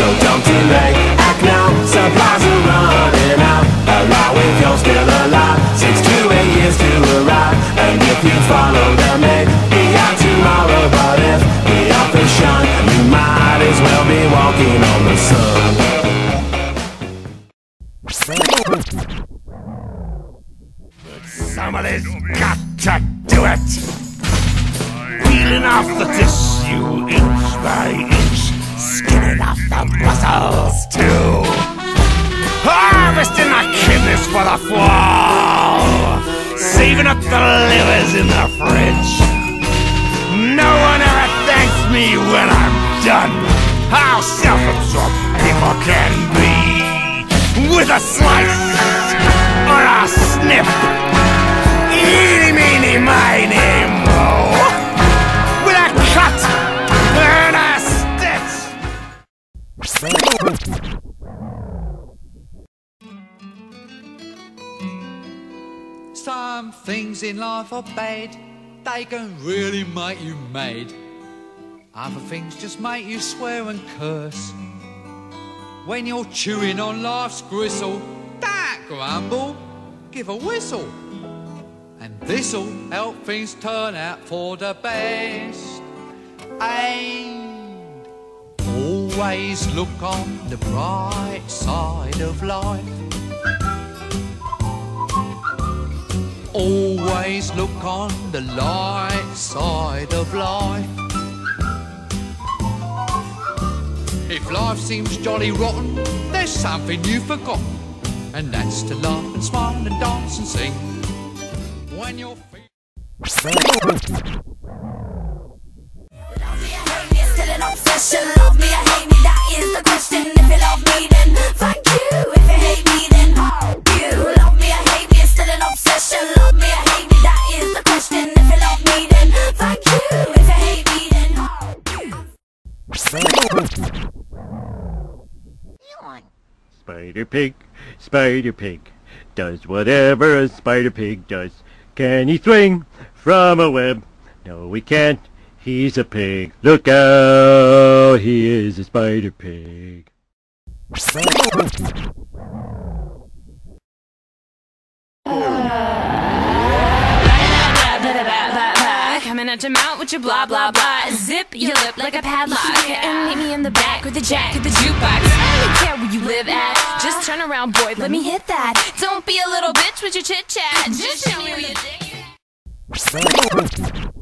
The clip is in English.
so don't delay. Act now, supplies are running out. Allow if you're still alive. Six to eight years to arrive. And if you follow the maid, be out tomorrow. But if the offers shine, you might as well be walking on the sun. Somebody's got to do it! Peeling off the tissue inch by inch, skinning off muscles too. Harvesting the kidneys for the fall, saving up the livers in the fridge. No one ever thanks me when I'm done. How self-absorbed people can be with a slice or a sniff. Some things in life are bad, they can really make you mad. Other things just make you swear and curse. When you're chewing on life's gristle, don't grumble, give a whistle. And this'll help things turn out for the best. Always look on the bright side of life. Always look on the light side of life. If life seems jolly rotten, there's something you've forgotten, and that's to laugh and smile and dance and sing. When you're Spider Pig, Spider Pig, does whatever a Spider Pig does. Can he swing from a web? No, he can't. He's a pig. Look out! He is a Spider Pig. Coming at your mouth with your blah blah blah. Zip your lip like a padlock. And meet me in the back with the jack of the jukebox. You live at. Just turn around, boy. Let me hit that. Don't be a little bitch with your chit chat. Just show me where you dig it.